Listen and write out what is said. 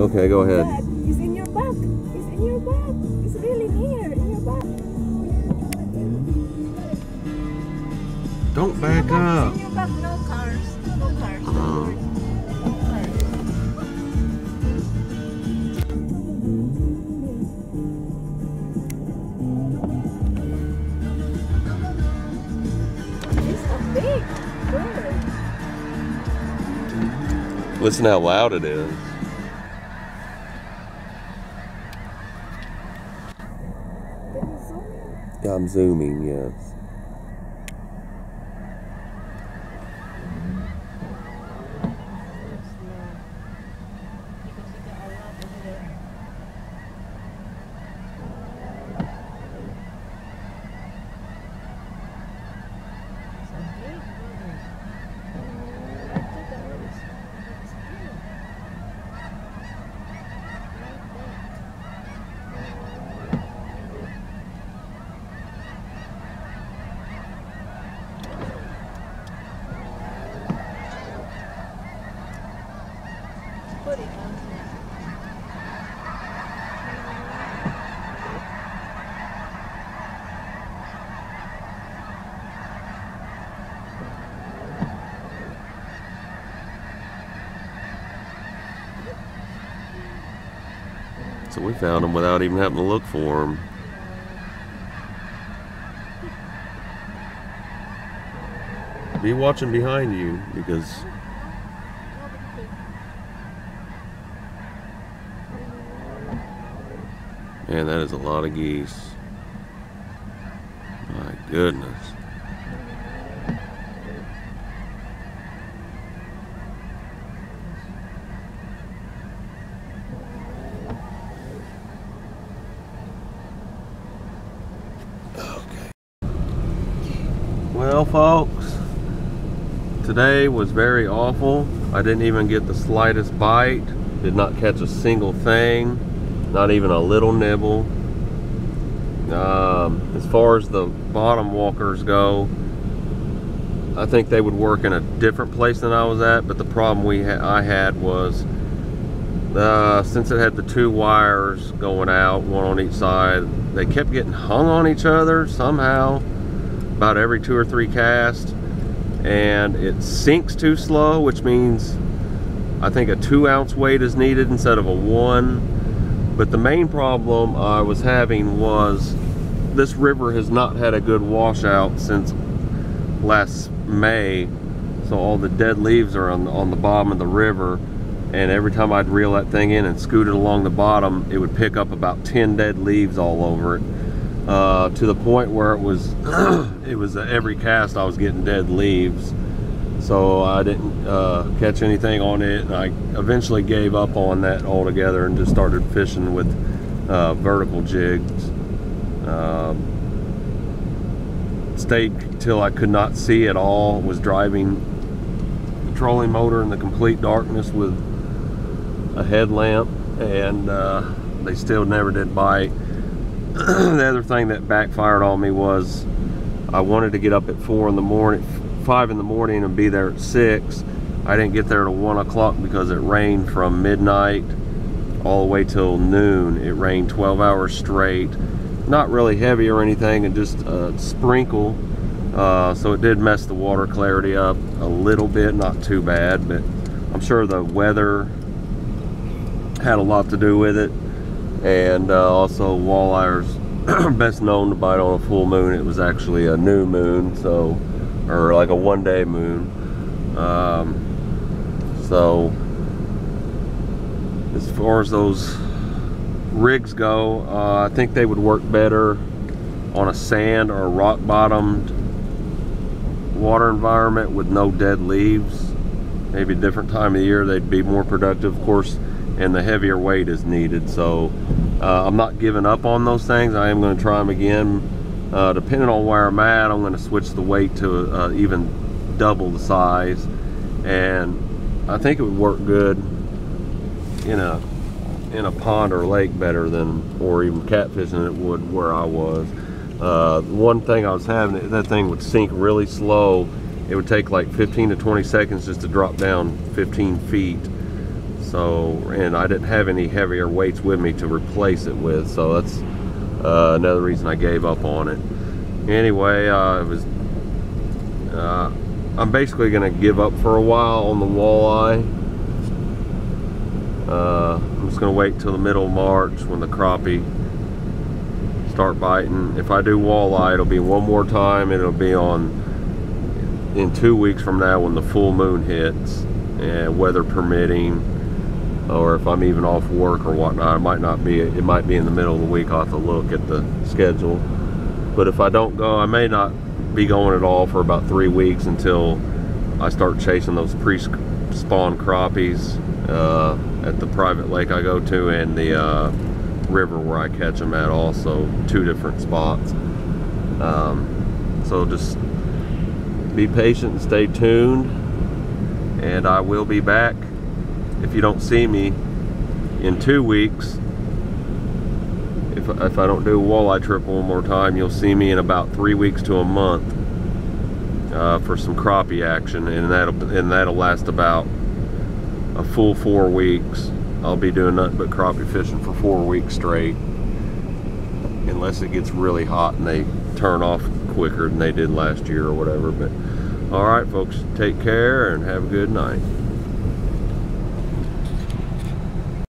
Okay, go ahead. Dad, he's in your back. He's in your back. He's really near in your back. Don't back up. In your back, no cars. No cars. Uh, No cars. He's a big bird. listen how loud it is. Can you zoom in? Yeah, I'm zooming, yes. So we found him without even having to look for him. Be watching behind you because man, that is a lot of geese. My goodness. Okay. Well, folks, today was very awful. I didn't even get the slightest bite. Did not catch a single thing, not even a little nibble. Um, as far as the bottom walkers go, I think they would work in a different place than I was at. But the problem we ha I had was uh, since it had the two wires going out, one on each side, they kept getting hung on each other somehow about every two or three casts and it sinks too slow which means I think a two ounce weight is needed instead of a one but the main problem I was having was this river has not had a good washout since last May. So all the dead leaves are on, on the bottom of the river. And every time I'd reel that thing in and scoot it along the bottom it would pick up about 10 dead leaves all over it. Uh, to the point where it was it was uh, every cast I was getting dead leaves so I didn't uh, catch anything on it. I eventually gave up on that altogether and just started fishing with uh, vertical jigs. Um, stayed till I could not see at all was driving the trolling motor in the complete darkness with a headlamp and uh, they still never did bite. The other thing that backfired on me was I wanted to get up at four in the morning, five in the morning, and be there at six. I didn't get there till one o'clock because it rained from midnight all the way till noon. It rained 12 hours straight. Not really heavy or anything, and just a sprinkle. Uh, so it did mess the water clarity up a little bit, not too bad, but I'm sure the weather had a lot to do with it and uh, also walleyes best known to bite on a full moon it was actually a new moon so or like a one day moon um, so as far as those rigs go uh, I think they would work better on a sand or a rock bottomed water environment with no dead leaves maybe a different time of year they'd be more productive of course and the heavier weight is needed. So uh, I'm not giving up on those things. I am going to try them again. Uh, depending on where I'm at, I'm going to switch the weight to uh, even double the size. And I think it would work good in a in a pond or lake better than, or even catfishing it would where I was. Uh, one thing I was having, that thing would sink really slow. It would take like 15 to 20 seconds just to drop down 15 feet So, and I didn't have any heavier weights with me to replace it with, so that's uh, another reason I gave up on it. Anyway, uh, was. Uh, I'm basically gonna give up for a while on the walleye. Uh, I'm just gonna wait till the middle of March when the crappie start biting. If I do walleye, it'll be one more time. It'll be on in two weeks from now when the full moon hits, and weather permitting, or if I'm even off work or whatnot. It might not be. It might be in the middle of the week. I'll have to look at the schedule. But if I don't go, I may not be going at all for about three weeks until I start chasing those pre-spawn crappies uh, at the private lake I go to and the uh, river where I catch them at also two different spots um, so just be patient and stay tuned and I will be back if you don't see me in two weeks if, if I don't do a walleye trip one more time you'll see me in about three weeks to a month uh, for some crappie action and that'll and that'll last about a full four weeks. I'll be doing nothing but crappie fishing for four weeks straight unless it gets really hot and they turn off quicker than they did last year or whatever but all right folks take care and have a good night